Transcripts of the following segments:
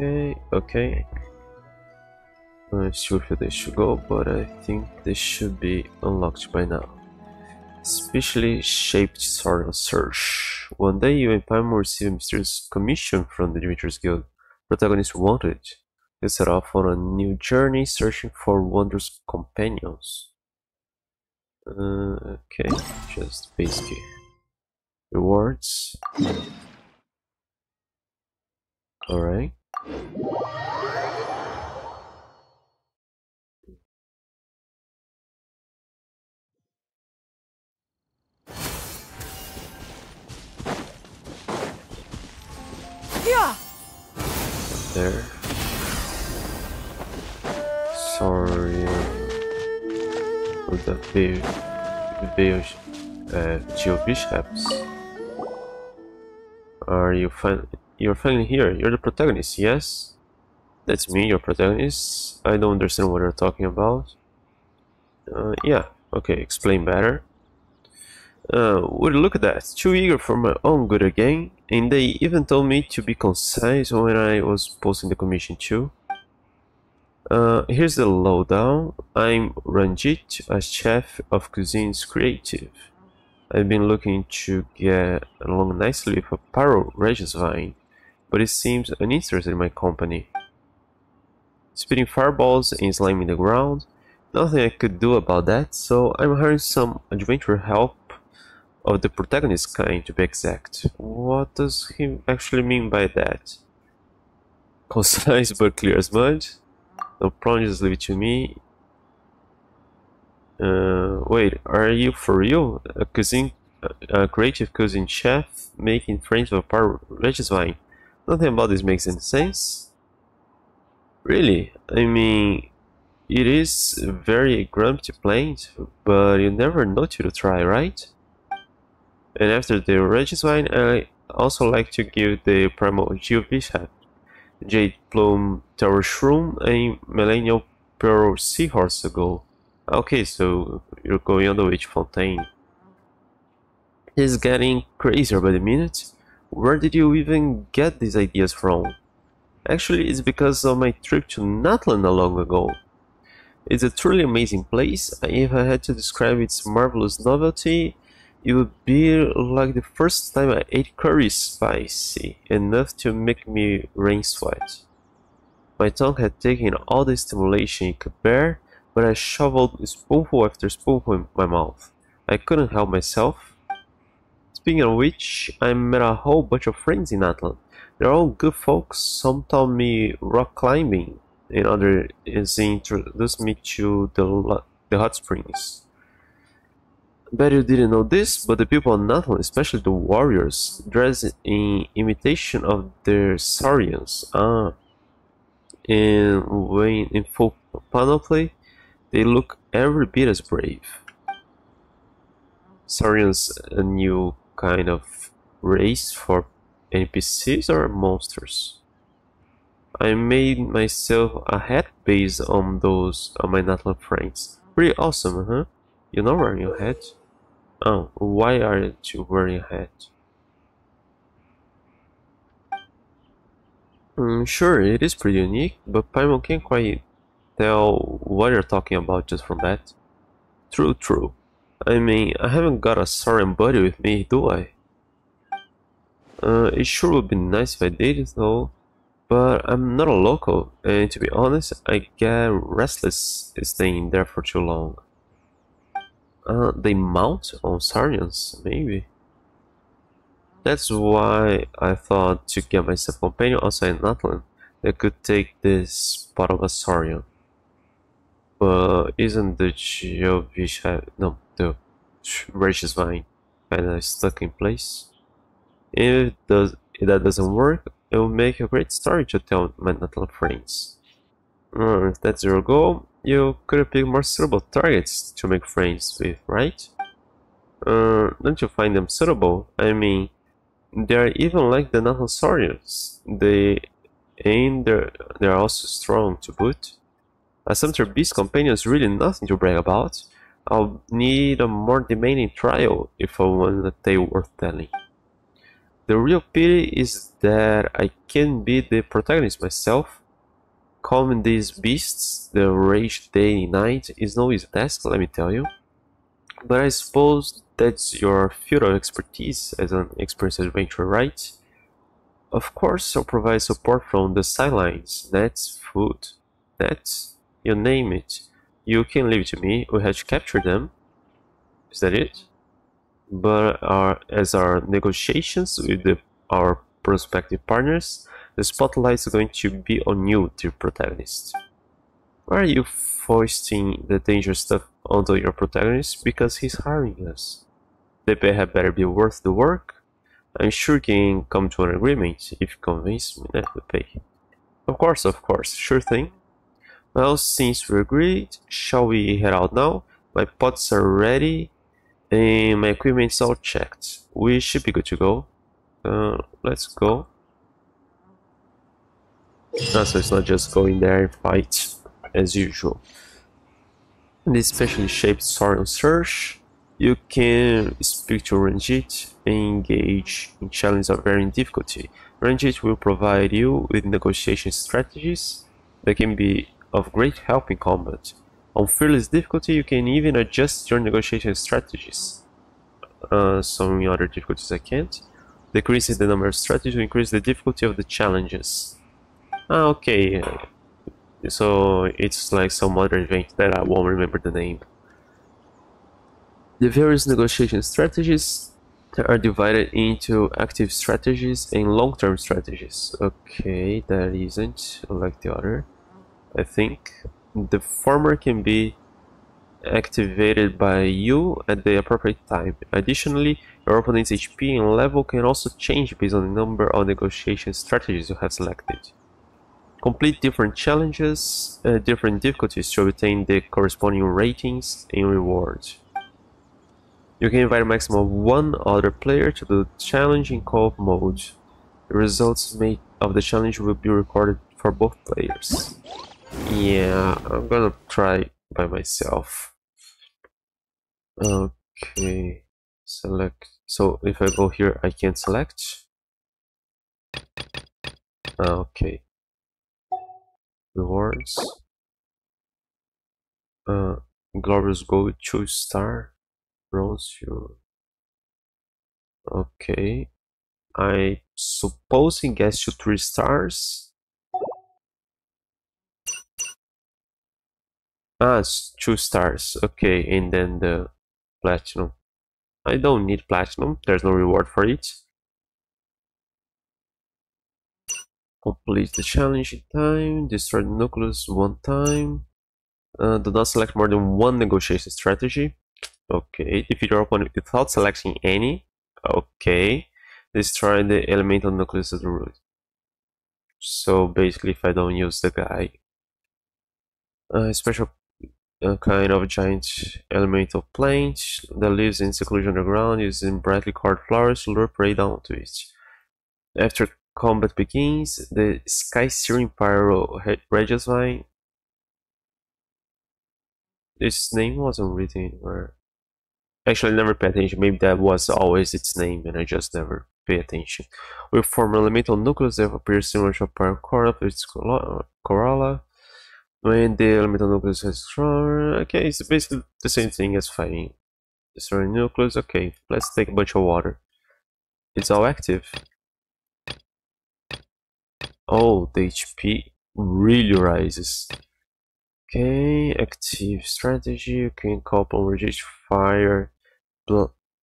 Okay, okay. I'm sure where they should go, but I think they should be unlocked by now. Especially shaped Saurian search. One day you and Paimon receive a mysterious commission from the Adventurers Guild. Protagonist wanted. You set off on a new journey searching for wondrous companions. Uh, okay, just basic rewards. Alright. Yeah. There. Sorry. With the veil, veil, uh, Geovishaps. Are you fin you're finally here? You're the protagonist, yes? That's me, your protagonist. I don't understand what you're talking about. Uh, yeah, okay, explain better. Uh, you look at that? Too eager for my own good again, and they even told me to be concise when I was posting the commission too. Uh, here's the lowdown. I'm Ranjit, a chef of Cuisines Creative. I've been looking to get along nicely with a Pyro Regisvine, but it seems uninterested in my company. Spitting fireballs and slamming the ground, nothing I could do about that, so I'm hiring some adventure help of the protagonist kind to be exact. What does he actually mean by that? Concise but clear as mud? No problem, just leave it to me. Uh, wait, are you for real? A cuisine, a creative cuisine chef making friends with a Regisvine? Nothing about this makes any sense. Really? I mean, it is very grumpy plant, but you never know to try, right? And after the Regis Regisvine, I also like to give the Primal Geovishap, Jade Plume Tower Shroom, and Millennial Pearl Seahorse ago. Okay, so you're going on the Witch Fontaine. It's getting crazier by the minute. Where did you even get these ideas from? Actually, it's because of my trip to Natlan a long ago. It's a truly amazing place. If I had to describe its marvelous novelty, it would be like the first time I ate curry spicy, enough to make me rain sweat. My tongue had taken all the stimulation it could bear, but I shoveled spoonful after spoonful in my mouth. I couldn't help myself. Speaking of which, I met a whole bunch of friends in Natlan. They're all good folks. Some taught me rock climbing, and others introduced me to the, the hot springs. Bet you didn't know this, but the people of Natlan, especially the warriors, dress in imitation of their Saurians. Ah. And when in full panoply, they look every bit as brave. Saurians a new kind of race for NPCs or monsters? I made myself a hat based on those on my Natlan friends. Pretty awesome, huh? You're not wearing a hat? Oh, why aren't you wearing a hat? Mm, sure, it is pretty unique, but Paimon can't quite tell what you're talking about just from that. True, true. I mean, I haven't got a Saurian buddy with me, do I? Uh, it sure would be nice if I did, though. But I'm not a local, and to be honest, I get restless staying there for too long. Uh, they mount on Saurians, maybe. That's why I thought to get myself a companion outside Natlan that could take this spot of a Saurian. But isn't the Geovish no the Regisvine kinda stuck in place? If, does, if that doesn't work, it will make a great story to tell my Natlan friends. Uh, if that's your goal, you could pick more suitable targets to make friends with, right? Uh, don't you find them suitable? I mean, they're even like the Natlan Saurians. They and they're, they're also strong to boot. A Sumpter Beast companion is really nothing to brag about. I'll need a more demanding trial if I want a tale worth telling. the real pity is that I can't be the protagonist myself. Calming these beasts, the rage day and night, is no easy task, let me tell you. But I suppose that's your field of expertise as an experienced adventurer, right? Of course, I'll provide support from the sidelines, nets, food, nets, you name it. You can leave it to me, we have to capture them. Is that it? But our, as our negotiations with the, our prospective partners, the spotlight is going to be on you, dear protagonist. Why are you foisting the dangerous stuff onto your protagonist? Because he's hiring us. The pay had better be worth the work. I'm sure we can come to an agreement if you convince me that we pay. Of course, of course, sure thing. Well, since we agreed, shall we head out now? My pots are ready and my equipment's all checked. We should be good to go. Uh, let's go. No, so it's not just going there and fight as usual. In this specially shaped Saurian Search, you can speak to Ranjit and engage in challenges of varying difficulty. Ranjit will provide you with negotiation strategies that can be of great help in combat. On fearless difficulty, you can even adjust your negotiation strategies. Uh, some other difficulties I can't. Decreasing the number of strategies to increase the difficulty of the challenges. Ah, okay. So it's like some other event that I won't remember the name. The various negotiation strategies are divided into active strategies and long-term strategies. Okay, that isn't like the other. I think the former can be activated by you at the appropriate time. Additionally, your opponent's HP and level can also change based on the number of negotiation strategies you have selected. Complete different challenges, uh, different difficulties to obtain the corresponding ratings and rewards. You can invite a maximum of one other player to the challenge in co-op mode. The results made of the challenge will be recorded for both players. Yeah, I'm gonna try by myself. Okay, select. So if I go here, I can select. Okay rewards uh glorious gold two star bronze you okay i suppose he gets to three stars ah two stars okay and then the platinum i don't need platinum there's no reward for it Complete the challenge in time. Destroy the nucleus one time. Uh, do not select more than one negotiation strategy. Okay. Defeat your opponent without selecting any. Okay. Destroy the elemental nucleus of the root. So basically, if I don't use the guy, uh, special uh, kind of giant elemental plant that lives in seclusion underground using brightly colored flowers to lure prey down to it. After combat begins, the Sky Searing Pyro Regisvine. Its name wasn't written anywhere. Actually, I never pay attention. Maybe that was always its name and I just never pay attention. We form an elemental nucleus that appears similar to a pyro core of its corolla. When the elemental nucleus has strong, okay, it's basically the same thing as fighting. Destroying nucleus, okay, let's take a bunch of water. It's all active. Oh, the HP really rises. Okay, active strategy. You can couple resist fire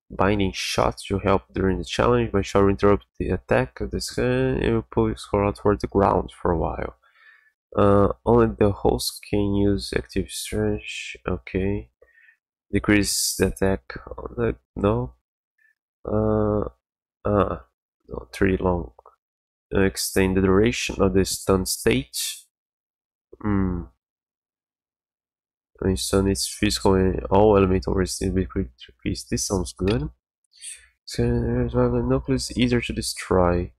binding shots to help during the challenge, but shall interrupt the attack of the skin and will pull your score out toward the ground for a while. Uh, only the host can use active strategy. Okay. Decrease the attack on the no. Uh, uh, no, three long extend the duration of the stun state. Hmm. When stun is physical and all elemental resistance decrease. This sounds good. So the nucleus easier to destroy.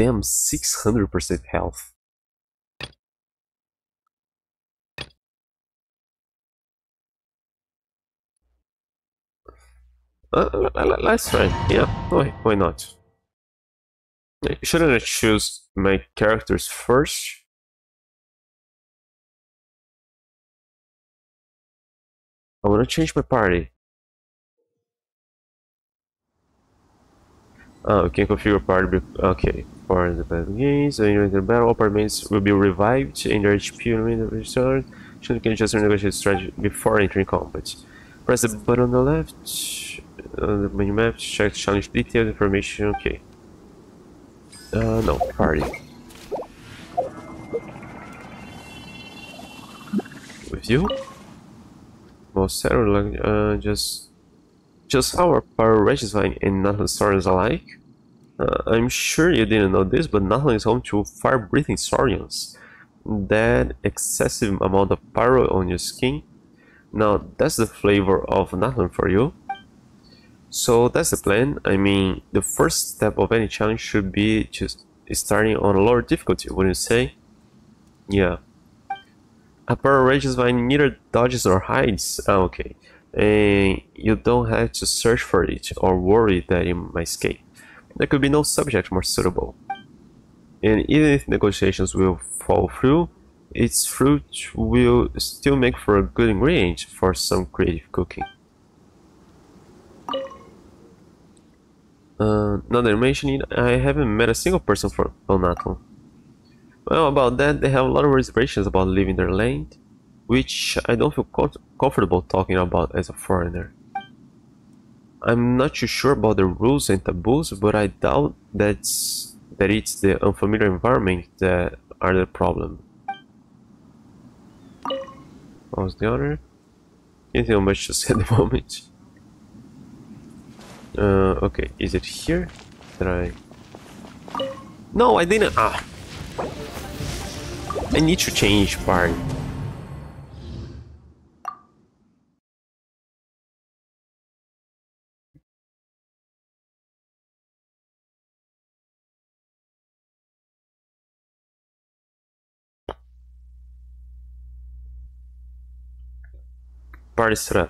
Damn, 600% health. Uh, let's try. Yeah, why, why not? Shouldn't I choose my characters first? I want to change my party. Oh, we can configure party. Okay, for the battle games, when you enter battle, party will be revived and their HP will be restored. You can just renegotiate strategy before entering combat. Press the button on the left on the menu map to check challenge detailed information. Okay. Uh, no, party. With you? Most settled, uh, just just how are Pyro Regisvine and Natlan Saurians alike? Uh, I'm sure you didn't know this, but Natlan is home to fire-breathing Saurians. That excessive amount of pyro on your skin. Now, that's the flavor of Natlan for you. So that's the plan. I mean, the first step of any challenge should be just starting on a lower difficulty, wouldn't you say? Yeah. A Pyro Regisvine neither dodges or hides. Ah, okay and you don't have to search for it or worry that it might escape. There could be no subject more suitable. And even if negotiations will fall through, its fruit will still make for a good ingredient for some creative cooking. Uh, now that mention it, I haven't met a single person from Natlan. Well, about that, they have a lot of reservations about leaving their land, which I don't feel comfortable talking about as a foreigner. I'm not too sure about the rules and taboos, but I doubt that's, that it's the unfamiliar environment that are the problem. What was the other? Anything much to say at the moment. Uh, okay, is it here? Did I... No, I didn't... Ah! I need to change part. Party set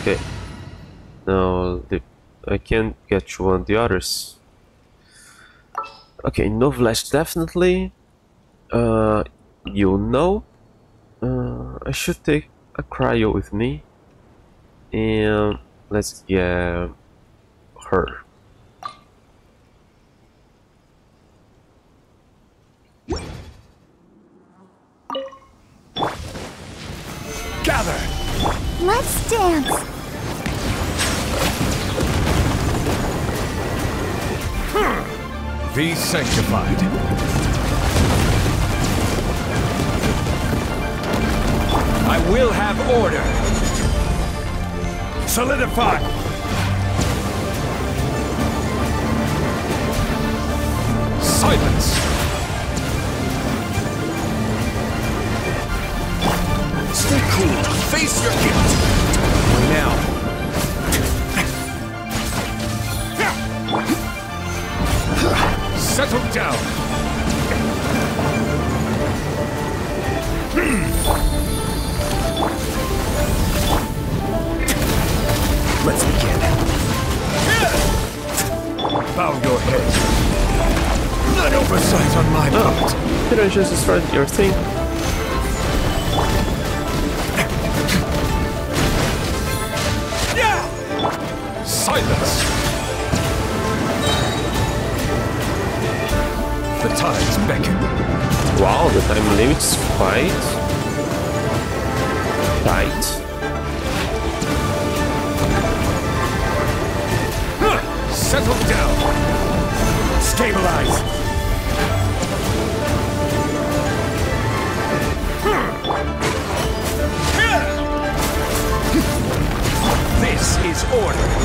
Okay. Now the I can't get one of the others. Okay, no flash definitely. Uh, you know. Uh, I should take a cryo with me. And let's get her. Sanctified. I will have order. Solidify. Silence. Stay cool. Face your guilt. Now. Settle down. Hmm. Let's begin. Bow your head. Not oversight on my part. Did I just start your thing? Wow, the time limit's quite tight. Settle down. Stabilize. This is order.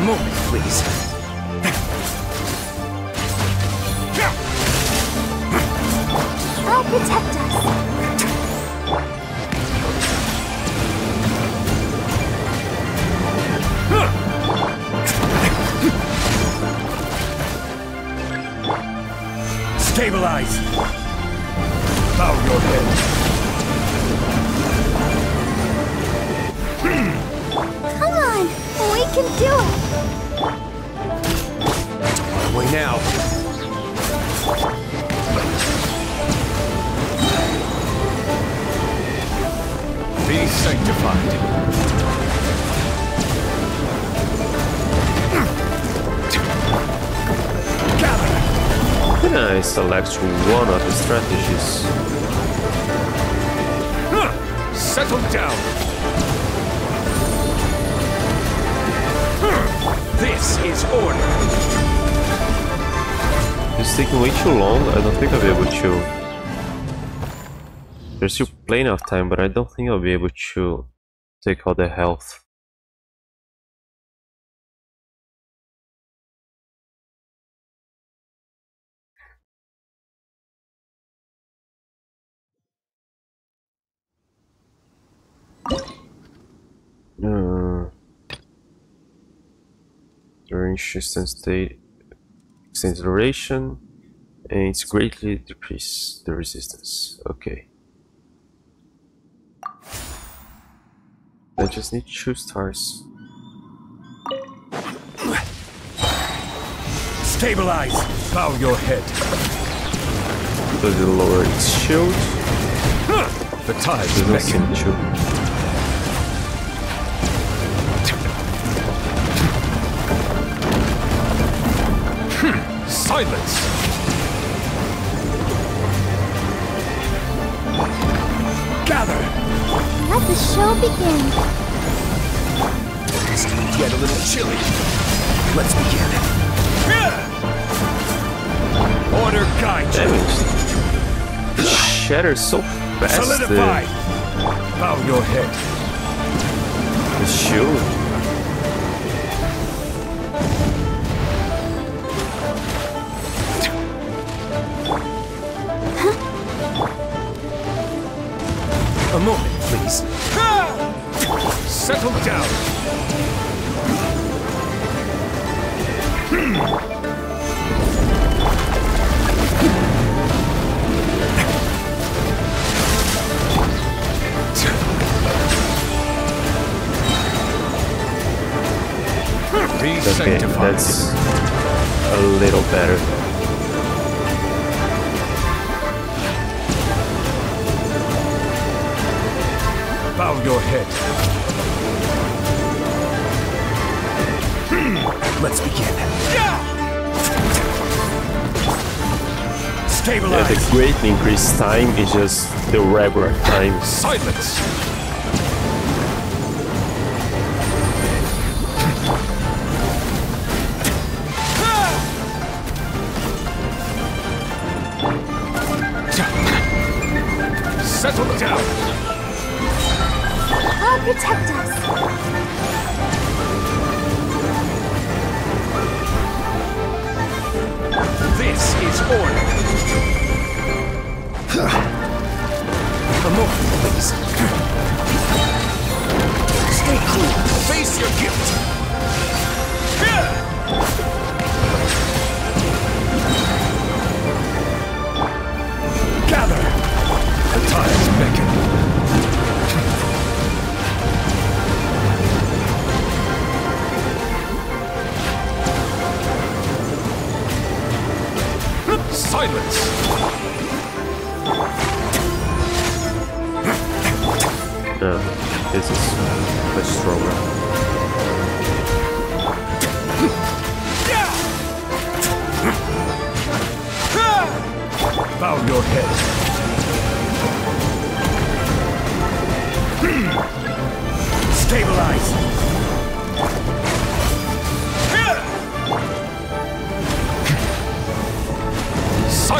A moment, please. I'll protect us. Stabilize! Can I select one of the strategies? Huh. Settle down. Huh. This is order. It's taking way too long. I don't think I'll be able to. There's still plenty of time, but I don't think I'll be able to take all the health. Uh, range extends state extends duration and it's greatly decrease the resistance. Okay. I just need two stars. Stabilize. Bow your head. Does it lower its shield? The tides There's no Silence. Gather. Let the show begin. It's gonna get a little chilly. Let's begin. Order guide you. Damage. It shatters so fast. Solidify. Bow your head. The, the shield. A moment, please. Settle down. Be hmm. Okay, that's a little better. your head. Hmm. Let's begin. Stabilize. Yeah, the great increase time is just the regular time. Silence.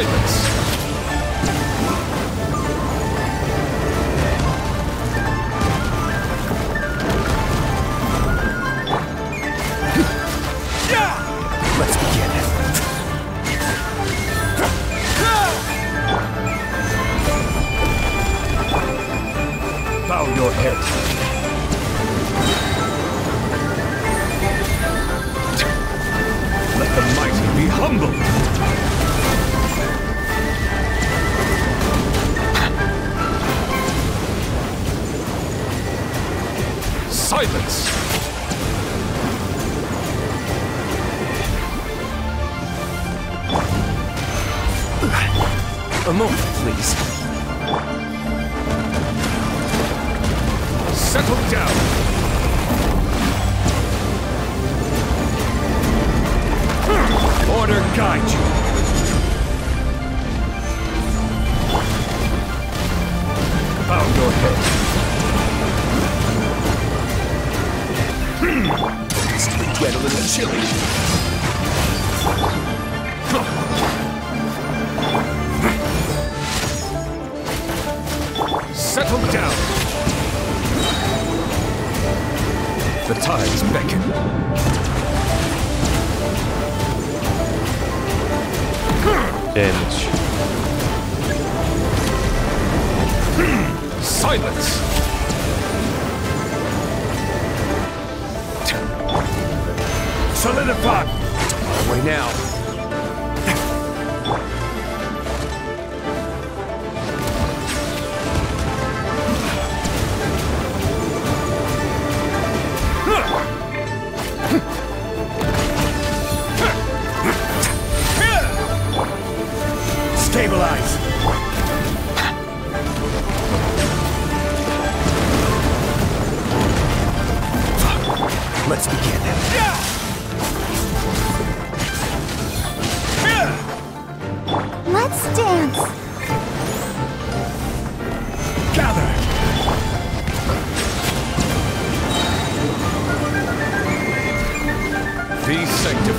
Ravens.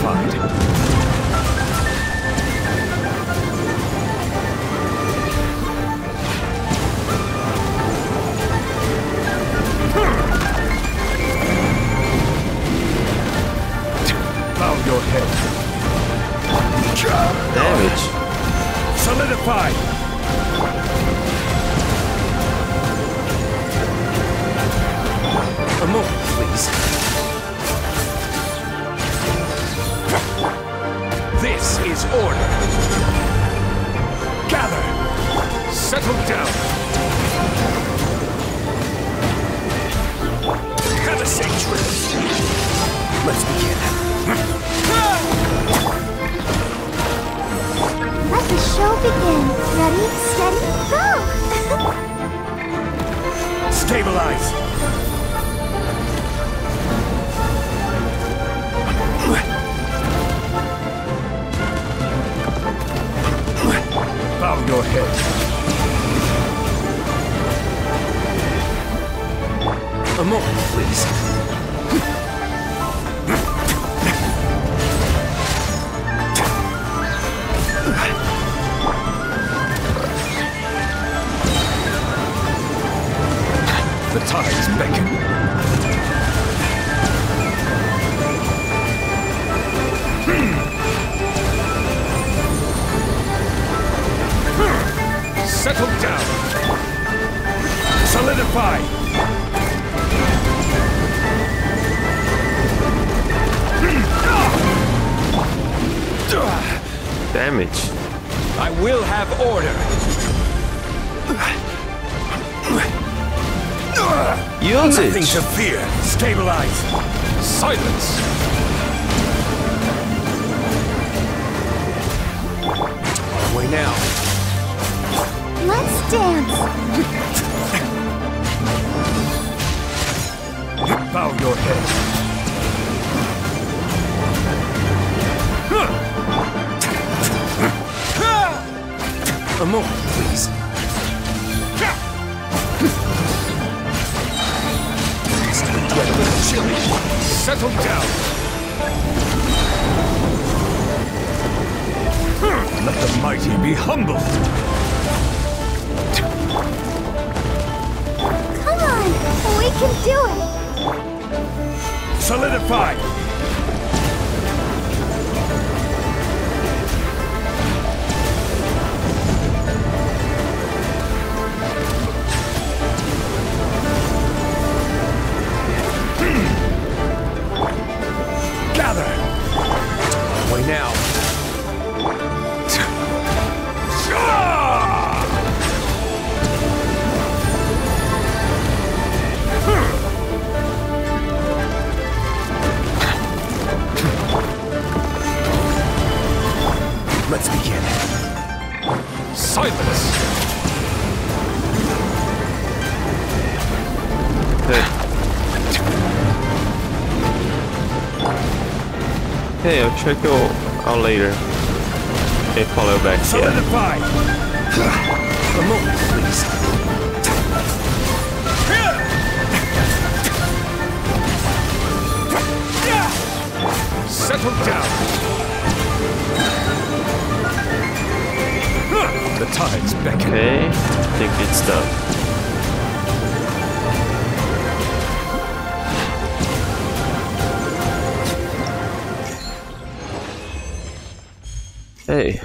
terrified. Nothing to fear. Stabilize. Silence. Way now. Let's dance. Bow your head. A moment, please. Chilly. Settle down. Let the mighty be humble. Come on, we can do it. Solidify. Way now. Let's begin. Silence! Hey, I'll check you out later. Okay, follow back here. Solidify! A moment, please. Settle down! The tides beckon. Okay, I think it's done. Hey.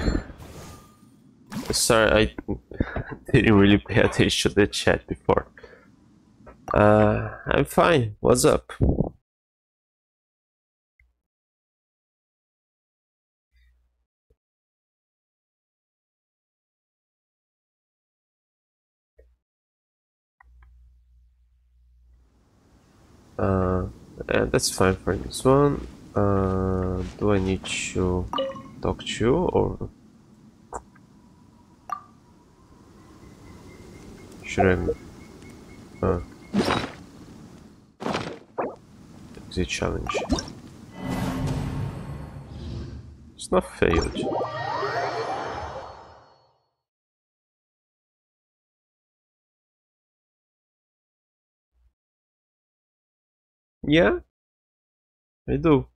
Sorry, I didn't really pay attention to the chat before. Uh, I'm fine. What's up? Uh, that's fine for this one. Uh, do I need to talk to you or should I? Uh, exit challenge. It's not failed. Yeah, I do.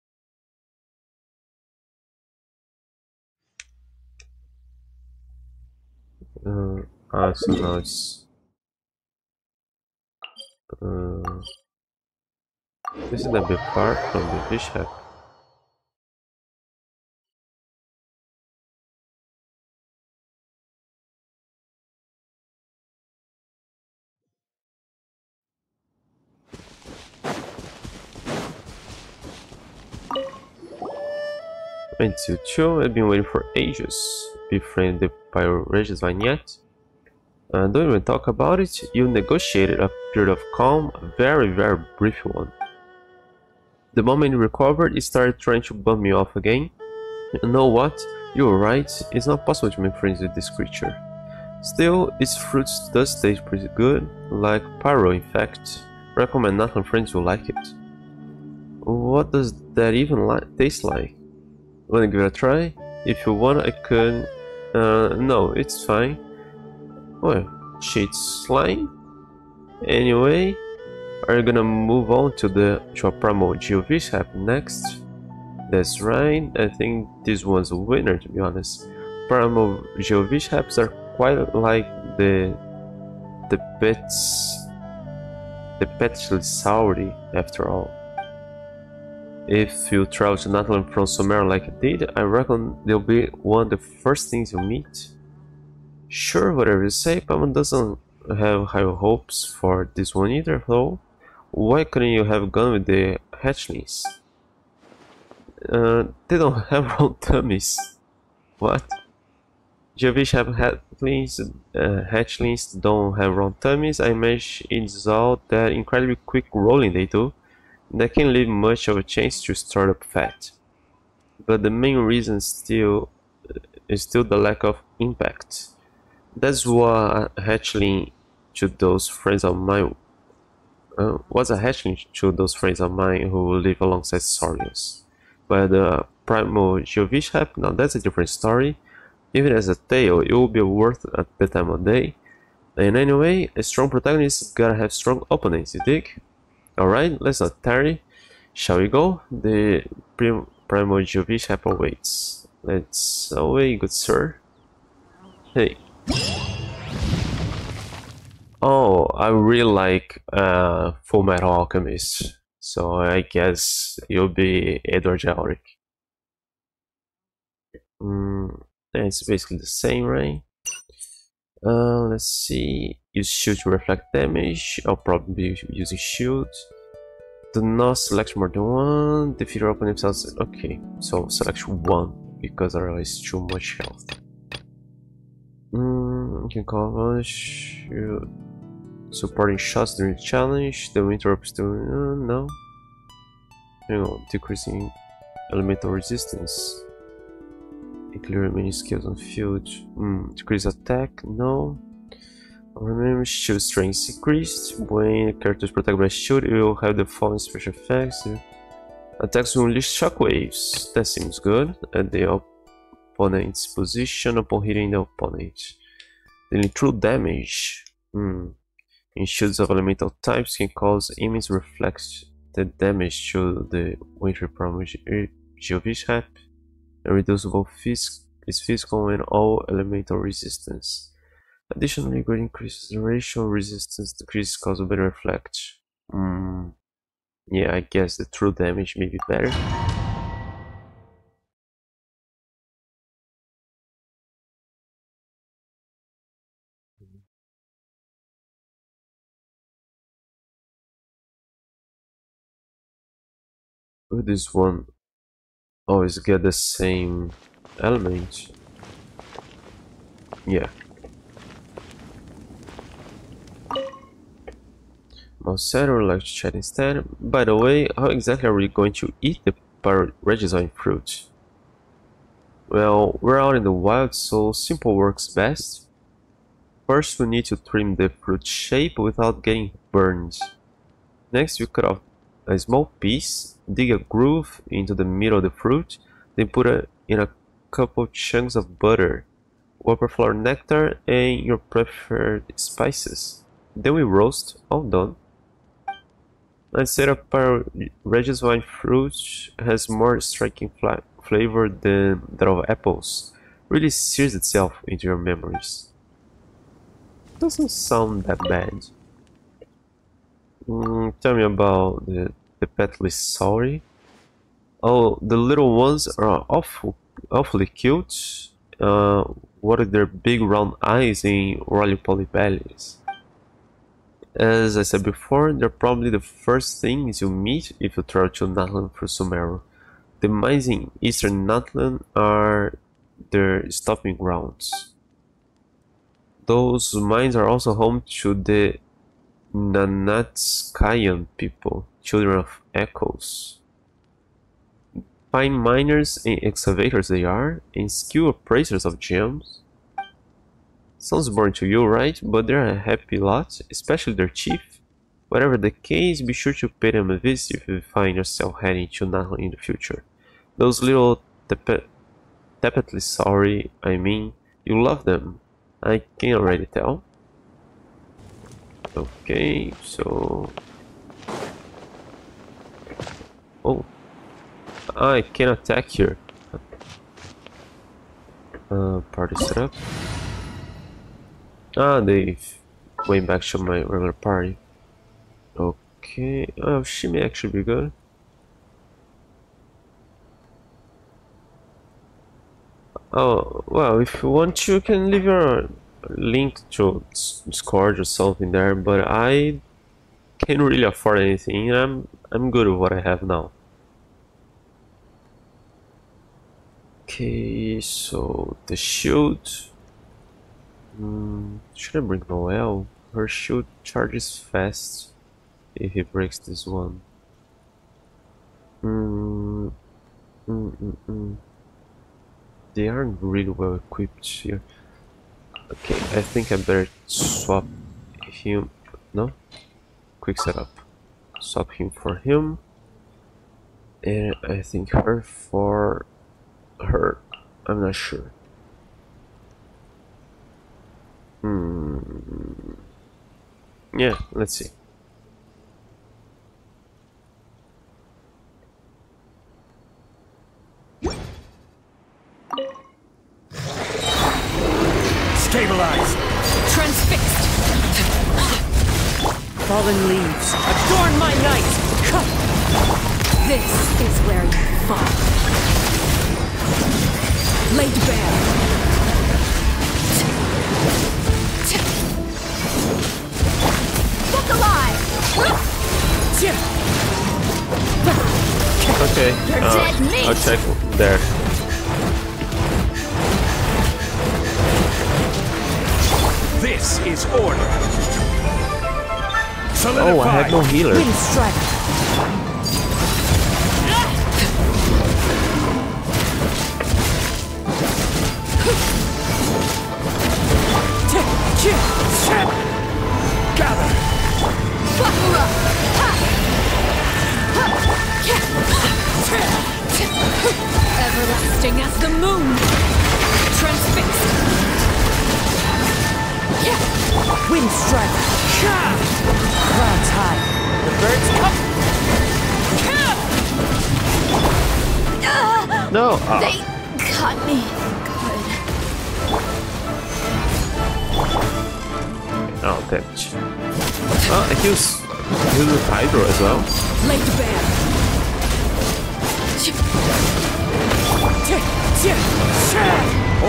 Uh, so now it's. Uh, isn't a bit far from the fish hack? Until two, I've been waiting for ages. Befriend the vine yet? Uh, don't even talk about it. You negotiated a period of calm, a very, very brief one. The moment you recovered, you started trying to bump me off again. You know what? You were right. It's not possible to make friends with this creature. Still, its fruits does taste pretty good, like Pyro in fact. Recommend Natlan friends will like it. What does that even li taste like? Wanna give it a try? If you want, I can Uh, no, it's fine. Well, shit's flying. Anyway, you gonna move on to the Geovishap next? That's right, I think this one's a winner to be honest. Primo Geovishaps are quite like the the pets the Petlisauri after all. If you travel to Natlan from Sumeru like I did, I reckon they'll be one of the first things you meet. Sure, whatever you say, Paimon doesn't have high hopes for this one either, though. Why couldn't you have gone with the hatchlings? Uh, they don't have round tummies. What? Geovishap hatchlings, uh, hatchlings don't have round tummies. I imagine it's all that incredibly quick rolling they do that can leave much of a chance to start up fat. But the main reason still is still the lack of impact. That's what hatchling to those friends of mine uh, was a hatchling to those friends of mine who live alongside Saurians. But the uh, Primo Geovishap, now that's a different story. Even as a tale, it will be worth at the time of day. And anyway, a strong protagonist gotta have strong opponents, you dig? Alright, let's not tarry. Shall we go? The prim Primo Geovishap awaits. Let's away, good sir. Hey. Oh, I really like uh, Fullmetal Alchemist, so I guess you'll be Edward Elric. Mm, it's basically the same, right? Uh, let's see. Use shield to reflect damage. I'll probably be using shield. Do not select more than one. Defeat your opponent themselves. Okay, so select one because otherwise too much health. Mm, can shield. Supporting shots during the challenge. The interrupts doing uh, no. Hang on, decreasing elemental resistance. Clear remaining skills on field. Mm, decrease attack, no. Remember, shield strength increased. When the character is by shield, it will have the following special effects. Attacks will unleash shockwaves. That seems good. At the opponent's position upon hitting the opponent. Dealing true damage. Hmm. In shields of elemental types can cause immense reflected damage to the Winter Promise Geovishap and reduce both phys its physical and all elemental resistance. Additionally, great increases the ratio resistance decreases cause of better reflect. Mm. Yeah, I guess the true damage may be better. With this one Oh, always get the same element. Yeah. Mousero like to chat instead. By the way, how exactly are we going to eat the Regisvine fruit? Well, we're out in the wild, so simple works best. First, we need to trim the fruit shape without getting burned. Next, we cut off a small piece, dig a groove into the middle of the fruit, then put it in a couple chunks of butter, flower nectar, and your preferred spices. Then we roast, all done. Instead of our Regisvine fruit has more striking flavor than that of apples. Really sears itself into your memories. Doesn't sound that bad. Mm, tell me about the, the sorry. Oh, the little ones are awful, awfully cute. Uh, what are their big round eyes in roly-poly bellies? As I said before, they're probably the first things you meet if you travel to Natlan through Sumeru. The mines in eastern Natlan are their stopping grounds. Those mines are also home to the Nanatzcayan people, children of echoes. Fine miners and excavators they are, and skilled appraisers of gems. Sounds boring to you, right? But they're a happy lot, especially their chief. Whatever the case, be sure to pay them a visit if you find yourself heading to Naha in the future. Those little tepetly sorry. I mean, You love them. I can already tell. Okay, so... Oh. I can attack here. Uh, party setup. Ah, they went back to my regular party. Okay, oh, she may actually be good. Oh, well, if you want to, you can leave your link to Discord or something there, but I can't really afford anything, I'm, I'm good with what I have now. Okay, so the shield. Mm, should I bring Noelle? Her shield charges fast if he breaks this one. Mm, mm, mm. They aren't really well equipped here. Okay, I think I better swap him. No? Quick setup. Swap him for him. And I think her for her. I'm not sure. Hmm. Yeah, let's see. Fallen leaves, adorn my night. This is where you fall. Laid bare. Look alive! Okay, You're uh, dead meat. I'll check there. This is order! Solidify! Oh, I have no healer. Wind strider. Gather! Bakura! Ha! Everlasting as the moon. Transfixed. Wind strider. Clouds high. The birds come. No! ah, They cut me. oh, damage. Oh, I use, use with Hydro as well. Laid bare.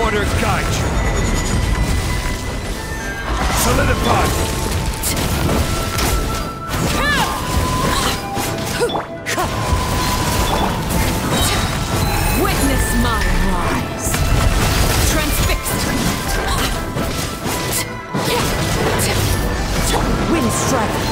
Order guide you! Solidify! Witness my rise. Transfixed. Wind strider.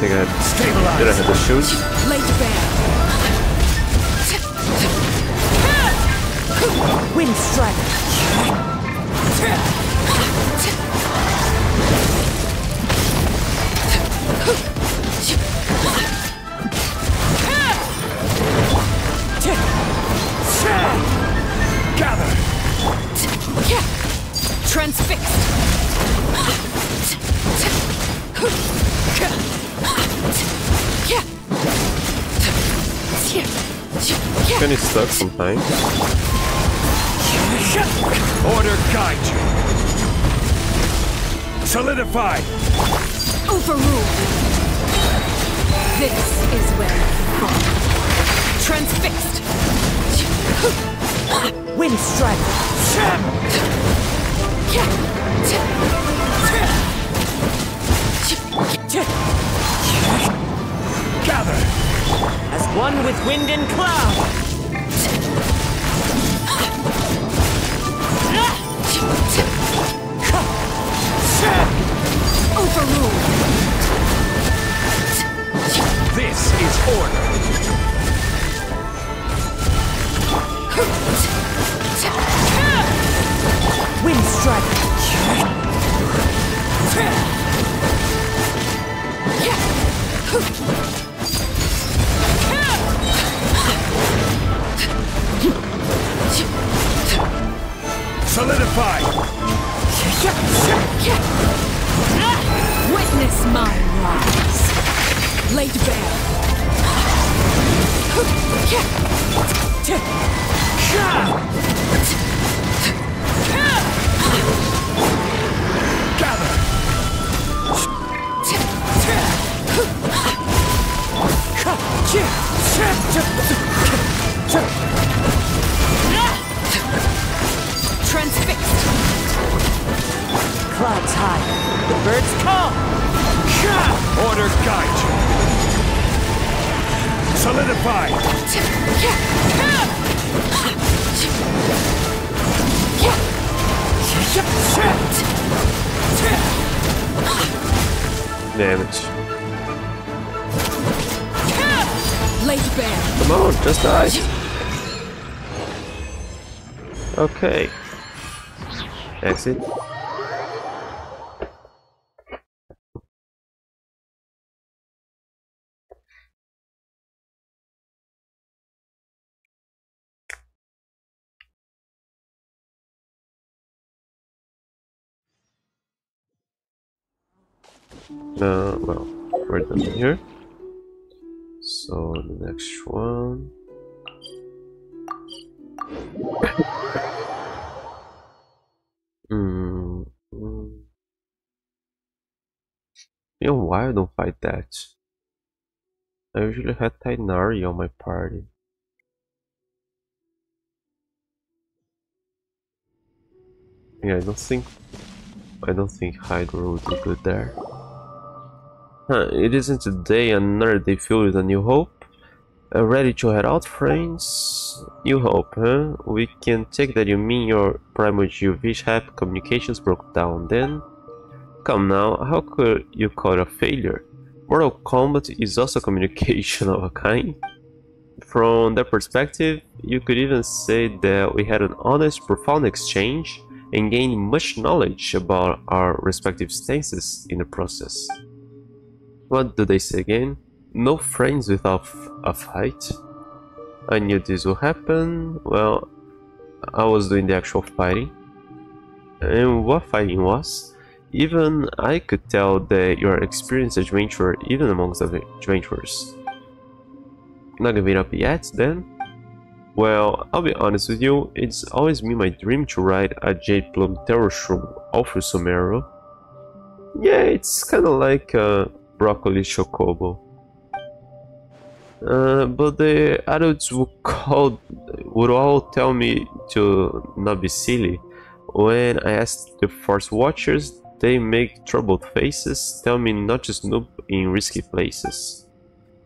Think I did I have the bare. Wind strike. Gather. Transfixed. Kinda stuck sometimes. Order guide you. Solidify. Overruled. This is where you. Transfixed. Wind strike. Gather. As one with wind and cloud. This is order. Wind strike. Solidify. Witness my rise. Laid bare. Gather. Transfixed. Clouds high. The birds call. Order guide you. Solidify. Damage. Laid bare. Come on, just die! Okay. Exit. Uh, well, we're done here. So the next one. You know why I don't fight that? I usually had Tighnari on my party. Yeah, I don't think I don't think Hydro would be good there. Huh, it isn't today another day filled with a new hope. Uh, ready to head out, friends? New hope, huh? We can take that you mean your primary Geovishap communications broke down then? Come now, how could you call it a failure? Mortal Kombat is also communication of a kind. From that perspective, you could even say that we had an honest, profound exchange and gained much knowledge about our respective stances in the process. What do they say again? No friends without a fight? I knew this would happen. Well, I was doing the actual fighting. And what fighting was? Even I could tell that you're an experienced adventurer even amongst adventurers. Not giving up yet then? Well, I'll be honest with you, it's always been my dream to ride a Jadeplume Terrorshroom all through Sumeru. Yeah, it's kinda like a broccoli chocobo. Uh, but the adults would call, would all tell me to not be silly. When I asked the Force Watchers, they make troubled faces, tell me not to snoop in risky places.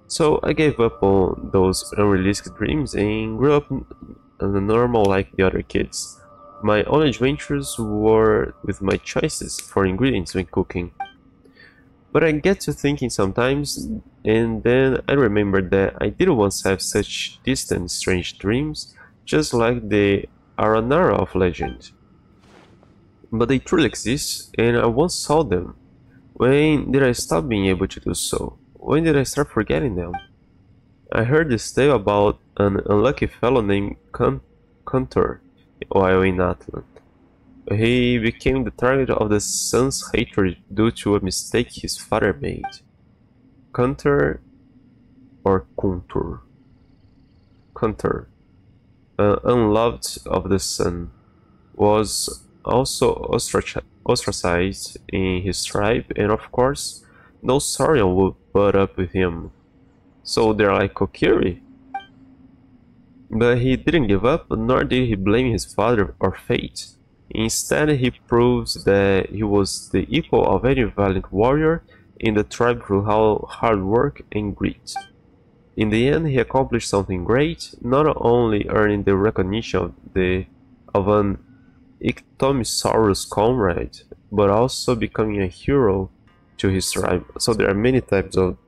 So I gave up on those unrealistic dreams and grew up normal like the other kids. My only adventures were with my choices for ingredients when cooking. But I get to thinking sometimes, and then I remember that I did once have such distant, strange dreams, just like the Aranara of legend. But they truly exist, and I once saw them. When did I stop being able to do so? When did I start forgetting them? I heard this tale about an unlucky fellow named Kuntur while in Natlan. He became the target of the sun's hatred due to a mistake his father made. Kuntur or Kuntur? Kuntur, uh, unloved of the sun, was also ostracized in his tribe and of course no Saurian would put up with him. So they're like Kokiri. But he didn't give up, nor did he blame his father or fate. Instead, he proves that he was the equal of any valiant warrior in the tribe through hard work and grit. In the end, he accomplished something great, not only earning the recognition of, the, of an Iktomisaurus comrade, but also becoming a hero to his tribe. So there are many types of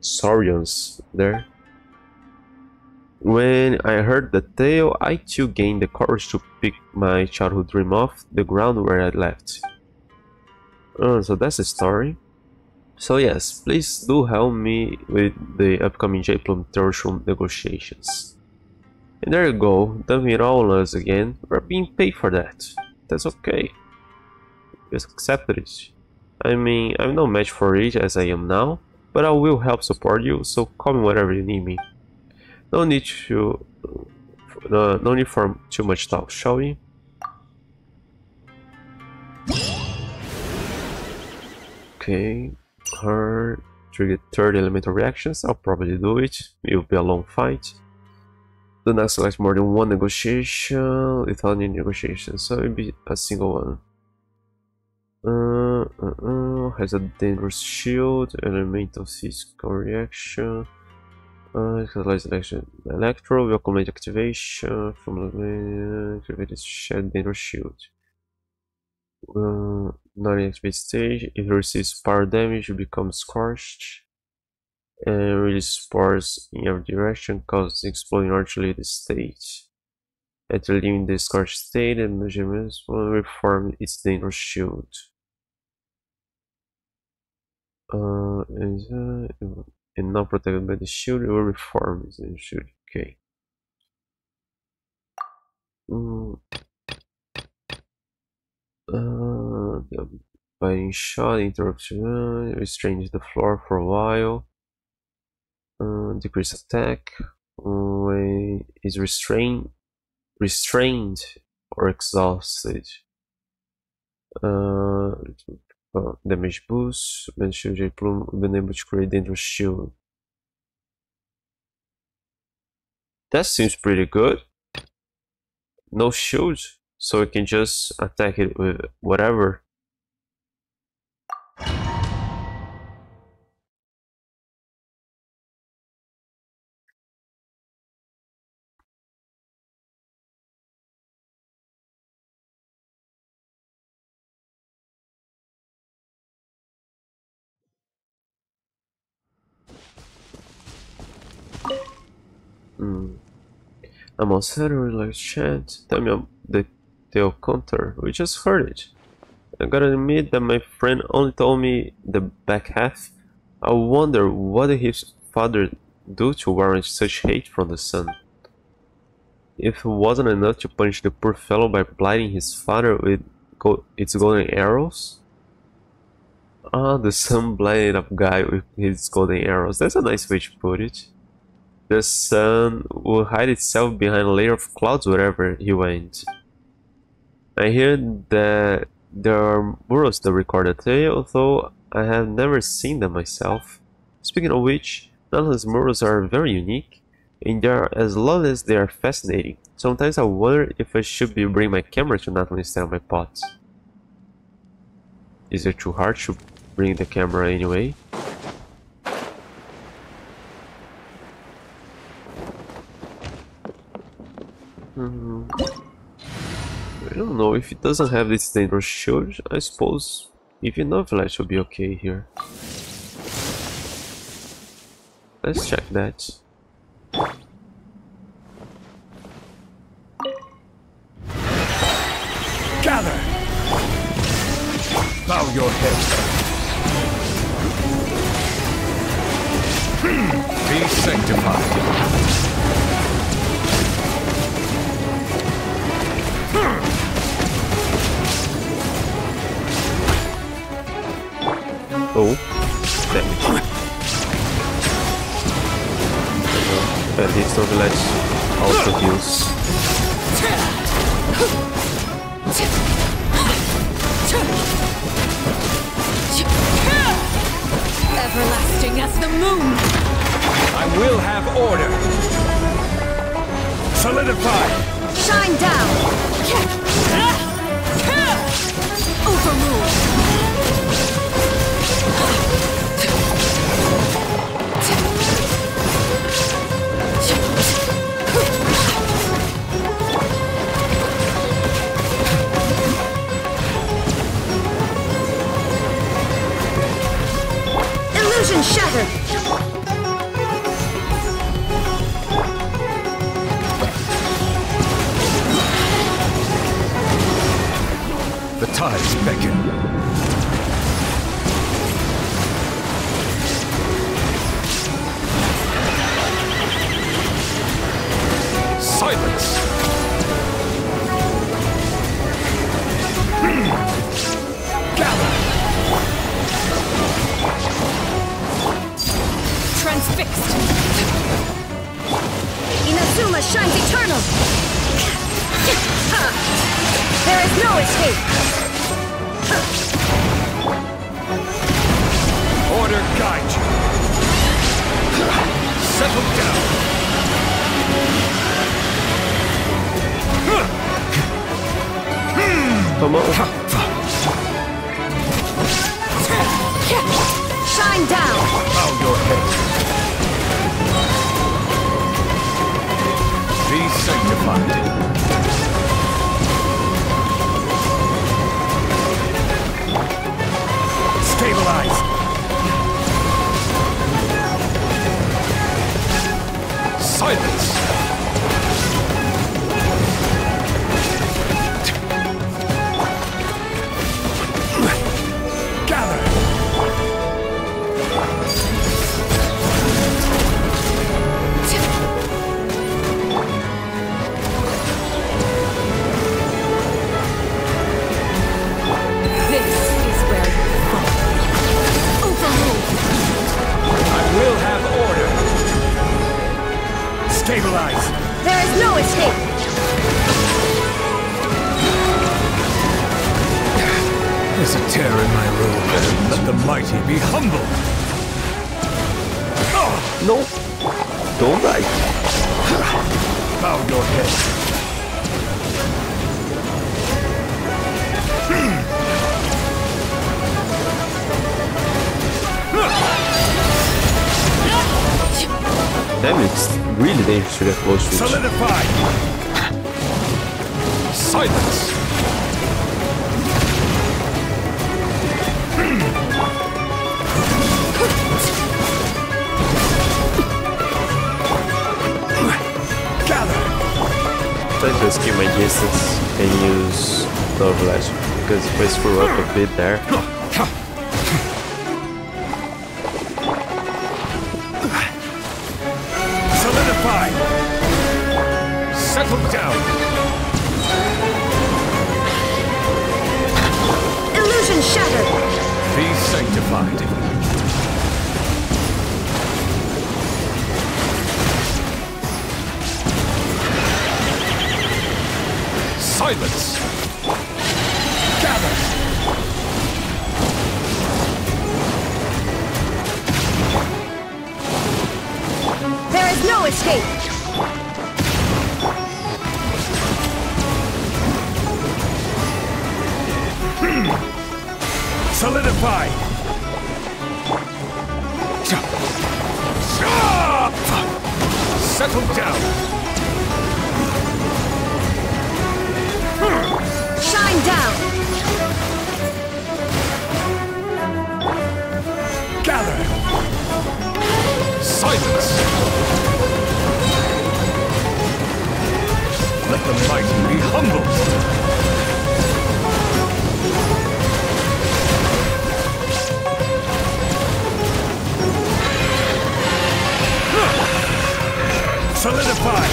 Saurians there. When I heard the tale, I too gained the courage to pick my childhood dream off the ground where I left. Uh, so that's the story. So yes, please do help me with the upcoming Jadeplume negotiations. And there you go, dumping it all us again. We're being paid for that. That's okay. Just accept it. I mean, I'm no match for it as I am now, but I will help support you, so call me whenever you need me. No need to... Uh, no need for too much talk, shall we? Okay, her trigger third elemental reactions, I'll probably do it, it will be a long fight. Do not select more than one negotiation without any negotiation, so it will be a single one. Uh, uh, uh, has a dangerous shield, elemental physical reaction. Uh, catalyze election. Electro will accumulate activation from the activate shed dangerous shield. Uh, in XP stage, if it receives power damage, it becomes scorched. And release spores in every direction, causing exploding arch-related state. After leaving the scorched state, and measurements will reform its dangerous shield. Uh, is, uh, and not protected by the shield, it will reform its shield. Okay. Mm. Uh, the biting shot, interruption, uh, restrains the floor for a while. Uh, decrease attack Is restrained, restrained or exhausted. Uh, uh, damage boost, menos shield plume, been able to create dangerous shield. That seems pretty good. No shield, so we can just attack it with whatever. I'm with like chat. Tell me the tail counter. We just heard it. I gotta admit that my friend only told me the back half. I wonder what did his father do to warrant such hate from the sun. If it wasn't enough to punish the poor fellow by blinding his father with go its golden arrows. Ah, the sun blinded up guy with his golden arrows. That's a nice way to put it. The sun will hide itself behind a layer of clouds wherever he went. I hear that there are murals that record a tale, although I have never seen them myself. Speaking of which, Nanha's murals are very unique, and they are as long as they are fascinating. Sometimes I wonder if I should be bring my camera to Natlan instead of my pot. Is it too hard to bring the camera anyway? Mm. I don't know, if it doesn't have this dangerous shield, I suppose even flash should be okay here. Let's check that. Be humbled! Solidify!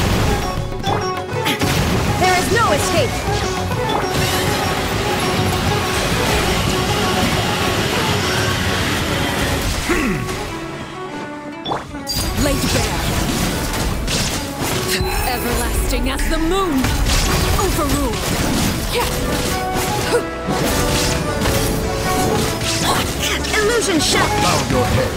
There is no escape! Everlasting as the moon. Overruled. Illusion shattered! Bow your head.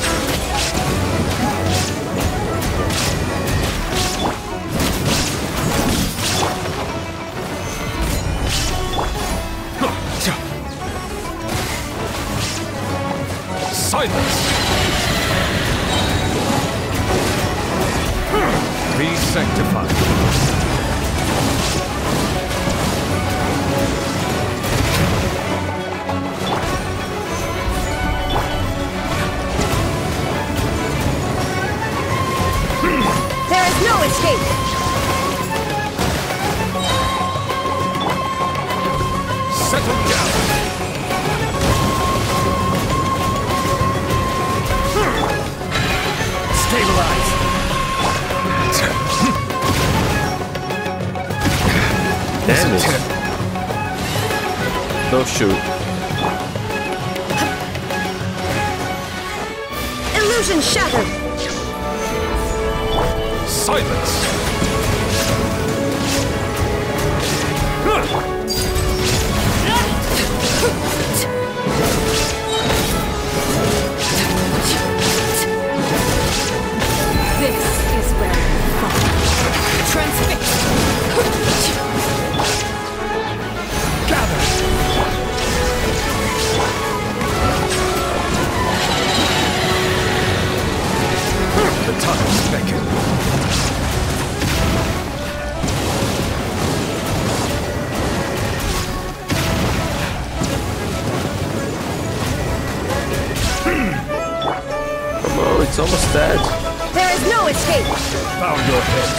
Silence! Be sanctified. There is no escape! Damn it. No shoot. Illusion shattered! Silence. This is where you fall. Transfix. Hmm. Oh, it's almost dead. There is no escape! Bow your head.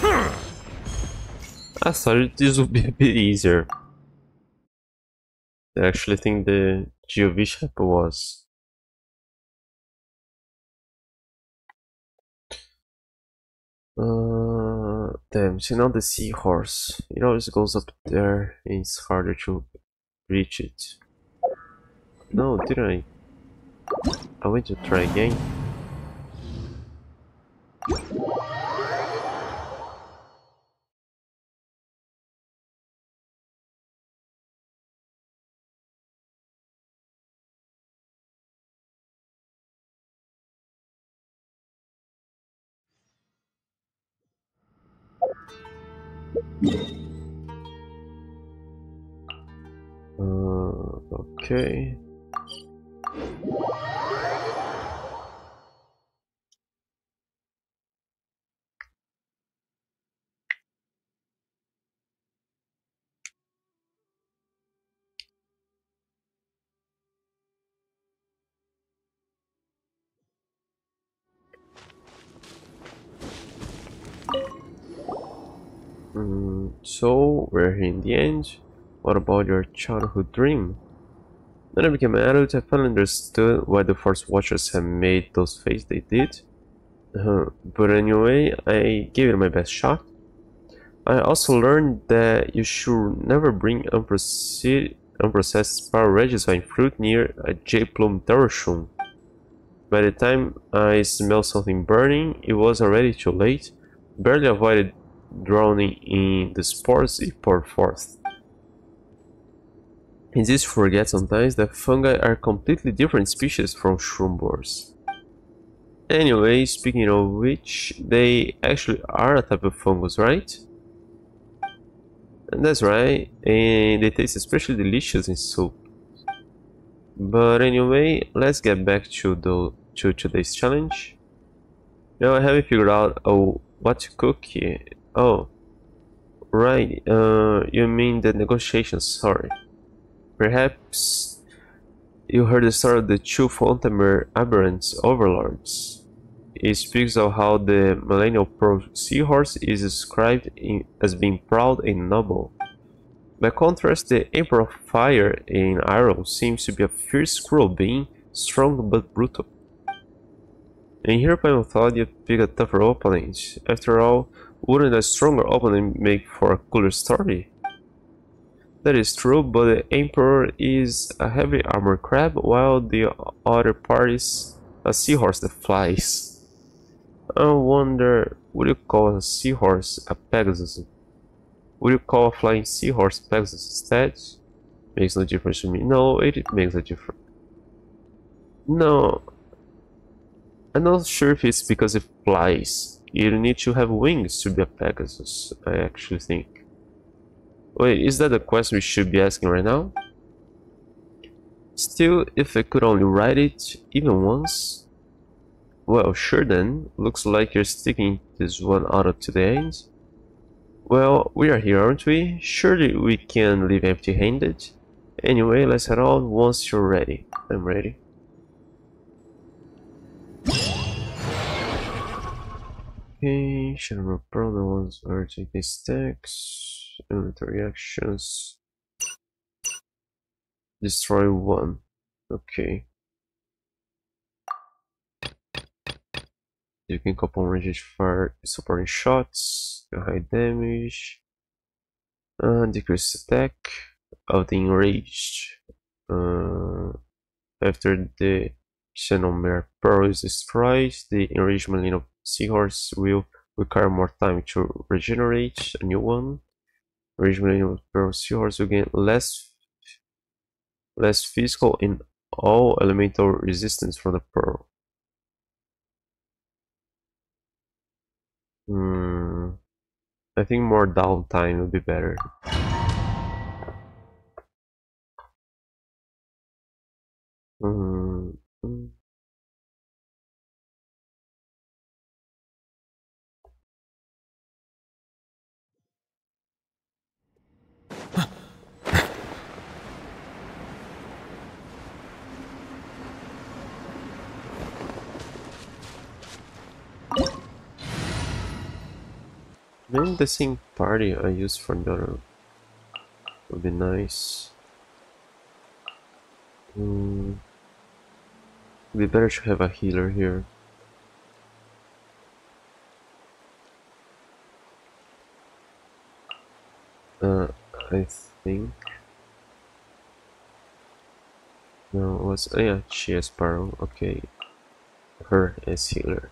Hmm. I thought this would be a bit easier. I actually think the GOV chapter was. Uh, damn, see now the seahorse. It always goes up there and it's harder to reach it. No, didn't I? I went to try again. Uh, okay. Mm, so, we're here in the end. What about your childhood dream? When I became an adult, I finally understood why the Force Watchers had made those faces they did. Uh, but anyway, I gave it my best shot. I also learned that you should never bring unprocessed, Pyro Regisvine fruit near a Jadeplume Terrorshroom. By the time I smelled something burning, it was already too late. Barely avoided drowning in the spores it poured forth. Easy to forget sometimes that fungi are completely different species from shroom shroomboars. Anyway, speaking of which, they actually are a type of fungus, right? And that's right, and they taste especially delicious in soup. But anyway, let's get back to the to today's challenge. Now I haven't figured out oh what to cook here. Oh, right. Uh, you mean the negotiations? Sorry. Perhaps you heard the story of the two Fontemer aberrants overlords. It speaks of how the Millennial Pearl Seahorse is described in, as being proud and noble. By contrast, the Emperor of Fire in Iron seems to be a fierce, cruel being, strong but brutal. In European mythology, you pick a tougher opponent. After all, wouldn't a stronger opponent make for a cooler story? That is true, but the Emperor is a heavy armored crab, while the other part is a seahorse that flies. I wonder, would you call a seahorse a Pegasus? Would you call a flying seahorse Pegasus instead? Makes no difference to me. No, it makes a difference. No. I'm not sure if it's because it flies. You need to have wings to be a Pegasus, I actually think. Wait, is that a question we should be asking right now? Still, if I could only write it, even once, well, sure then. Looks like you're sticking this one out to the end. Well, we are here, aren't we? Surely we can leave empty-handed. Anyway, let's head on once you're ready. I'm ready. Okay, Shadow the ones are taking stacks, inventory actions, destroy one. Okay. You can couple range for supporting shots, high damage, uh, decrease attack of the enraged. Uh, after the Xenomare Pearl is destroyed, the enraged Merlino Seahorse will require more time to regenerate a new one. Merlino Pearl Seahorse will gain less, less physical and all elemental resistance from the Pearl. Hmm. I think more downtime would be better. Hmm. The same party I used for the other would be nice. Mm. Be better to have a healer here. Uh, I think. No, was oh yeah, she is Sparrow. Okay, her as healer.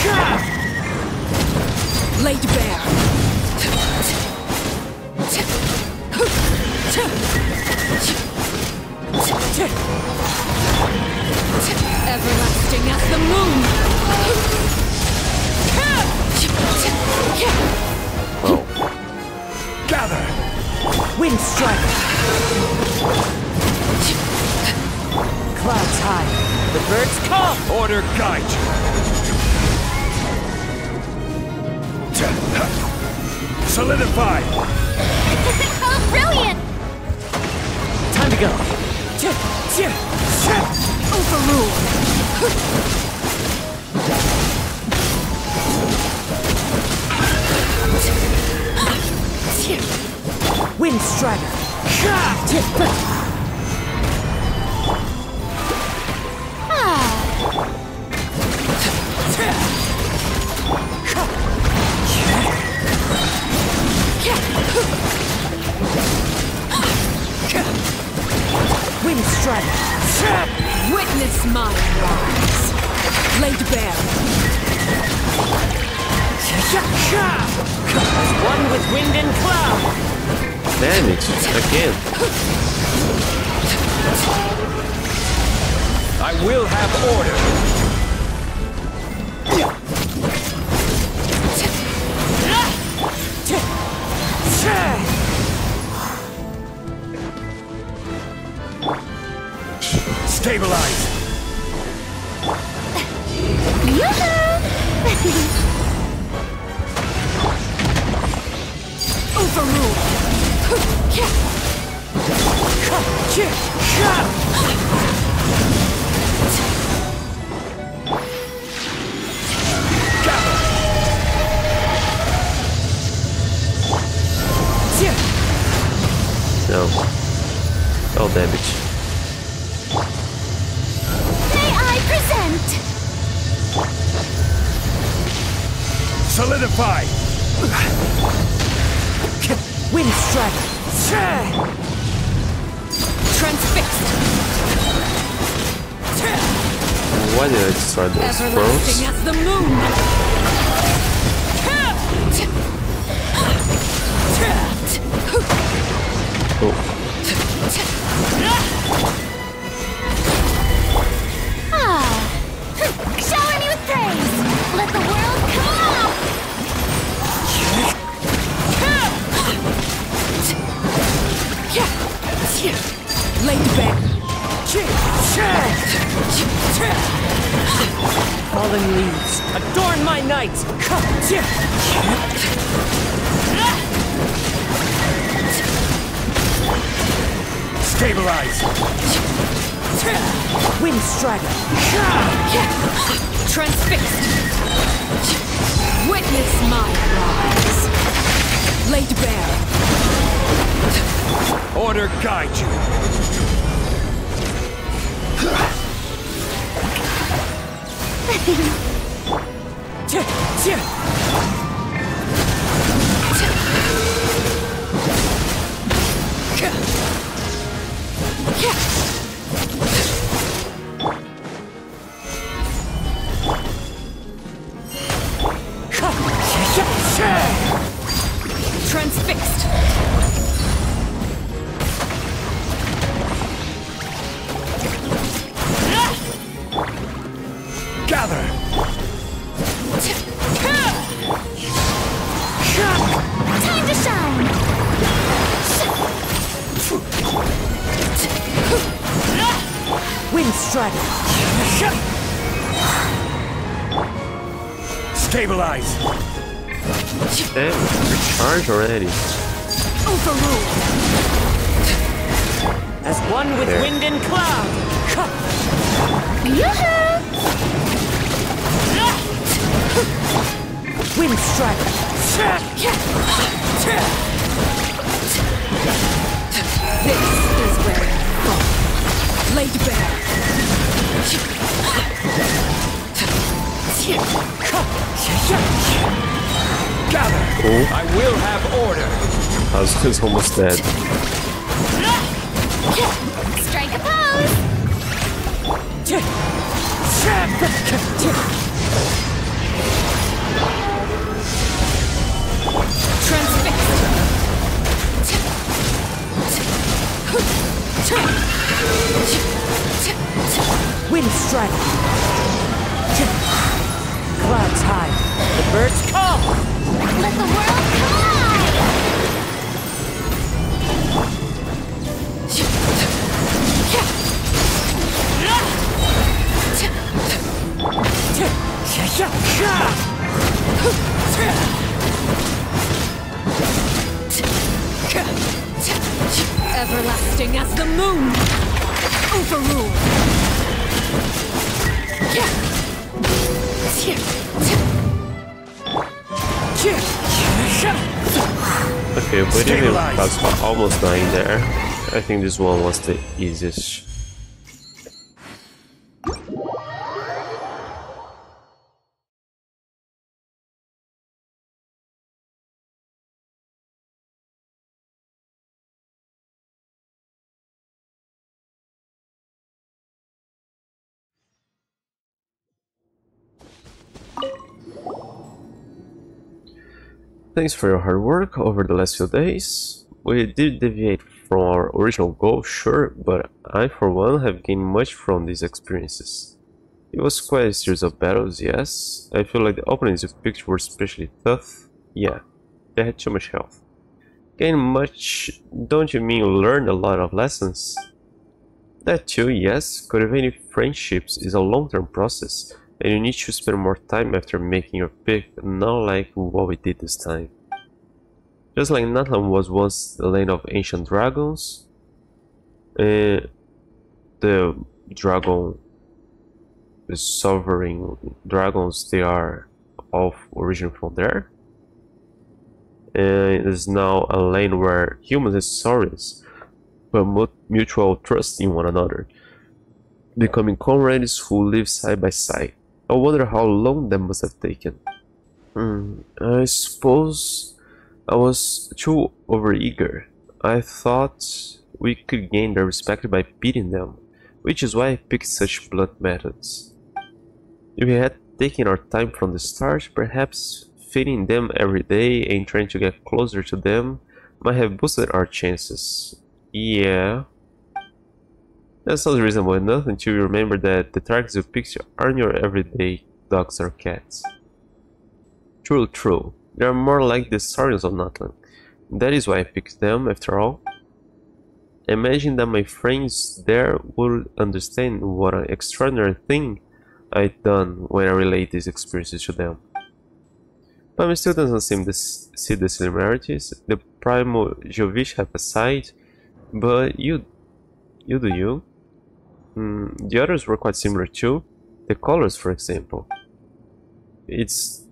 Laid bare! Everlasting as the moon! Oh, Gather! Wind strike! Clouds high. The birds come! Order guide you! Solidify! Brilliant! Time to go! Overrule! Wind strider! Wind strider! Witness my rise! Laid bare! As one with wind and cloud! damage again. I will have order! Stabilize! Why did I destroy those throws? as the moon! Oh, Ah! Shower me with praise! Let the world come alive! Laid bare! Fallen leaves, adorn my night! Stabilize! Wind strider! Transfixed! Witness my rise! Laid bare! Order guide you! Transfixed! Already. Gather! Oh, I will have order! I was, I was almost dead. Strike a pose! Transfixed! Wind straddle. Clouds high. The birds come. Let the world collide! Everlasting as the moon! Overrule! Okay, but even that's almost dying there. I think this one was the easiest. Thanks for your hard work over the last few days. We did deviate from our original goal, sure, but I for one have gained much from these experiences. It was quite a series of battles, yes. I feel like the openings you picked were especially tough. Yeah, they had too much health. Gain much, don't you mean learned a lot of lessons? That too, yes. Cultivating friendships is a long-term process, and you need to spend more time after making your pick, not like what we did this time. Just like Natlan was once the land of ancient dragons, uh, the dragon, the sovereign dragons, they are all origin from there. And it is now a land where humans and saurians mu- mutual trust in one another, becoming comrades who live side by side. I wonder how long that must have taken. Hmm, I suppose I was too overeager. I thought we could gain their respect by beating them, which is why I picked such blunt methods. If we had taken our time from the start, perhaps feeding them every day and trying to get closer to them might have boosted our chances. Yeah. That sounds reasonable enough until you remember that the targets you picked aren't your everyday dogs or cats. True, true. They are more like the saurians of Natlan. That is why I picked them, after all. Imagine that my friends there would understand what an extraordinary thing I'd done when I relate these experiences to them. But my still doesn't seem to see the similarities. The primal Geovishap aside, but you, you do you. Mm, the others were quite similar too. The colors, for example. It's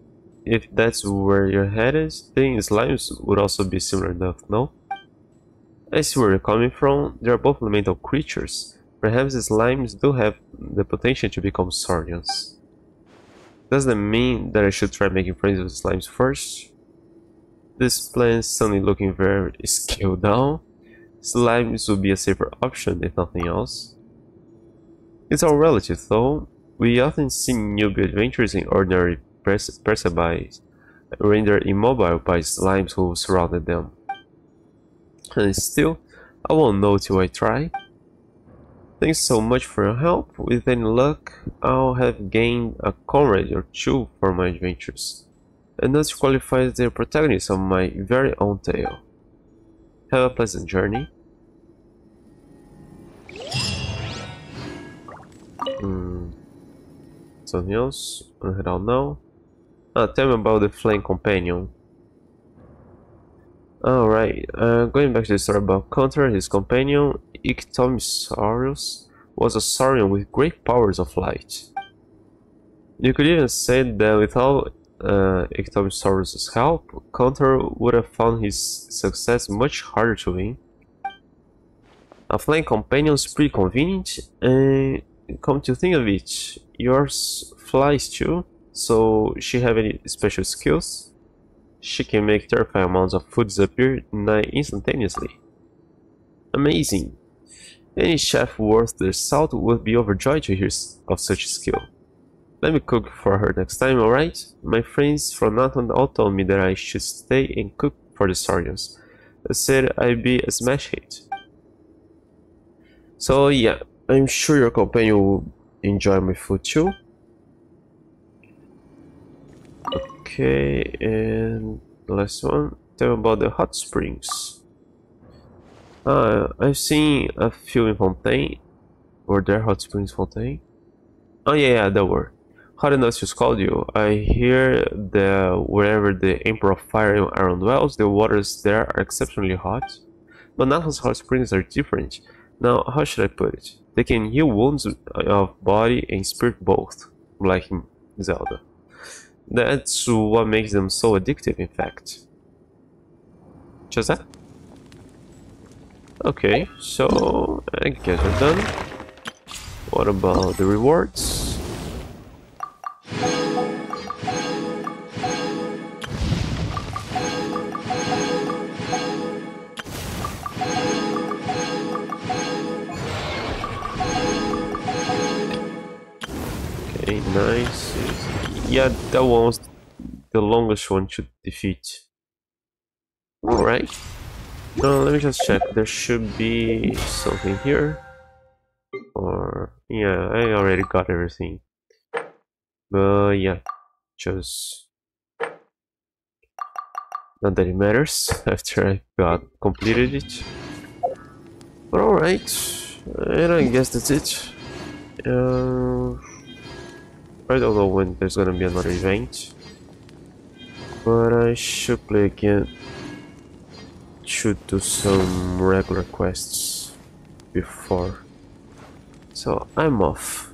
if that's where your head is, then slimes would also be similar enough, no? I see where you're coming from. They are both elemental creatures. Perhaps the slimes do have the potential to become saurians. Does that mean that I should try making friends with slimes first? This plan is suddenly looking very scaled down. Slimes would be a safer option if nothing else. It's all relative though. We often see newbie adventures in ordinary pers- rendered immobile by slimes who surrounded them. And still, I won't know till I try. Thanks so much for your help. With any luck, I'll have gained a comrade or two for my adventures, and thus qualify as the protagonist of my very own tale. Have a pleasant journey. Hmm. Something else? I don't know. Ah, tell me about the flame companion. Alright, uh, going back to the story about Counter, and his companion, Iktomisaurus, was a saurian with great powers of light. You could even say that without uh, Iktomisaurus' help, Counter would have found his success much harder to win. A flying companion is pretty convenient, and come to think of it, yours flies too, so she have any special skills? She can make terrifying amounts of food disappear instantaneously. Amazing. Any chef worth their salt would be overjoyed to hear of such skill. Let me cook for her next time, alright? My friends from Natlan all told me that I should stay and cook for the Saurians. They said I'd be a smash hit. So yeah, I'm sure your companion will enjoy my food too. Okay, and the last one. Tell me about the hot springs. Uh, I've seen a few in Fontaine. Were there hot springs Fontaine? Oh yeah, yeah, there were. Hot enough to scald you. I hear that wherever the Emperor of Fire Iron dwells, the waters there are exceptionally hot. But Natlan's hot springs are different. Now, how should I put it? They can heal wounds uh, of body and spirit both, like Zelda. That's what makes them so addictive, in fact. Just that? Okay, so I guess we're done. What about the rewards? Yeah, that was the longest one to defeat. Alright. Now let me just check. There should be something here. Or yeah, I already got everything. But yeah, just not that it matters after I got completed it. But alright, and I guess that's it. Uh, I don't know when there's gonna be another event, but I should play again. Should do some regular quests before. So I'm off.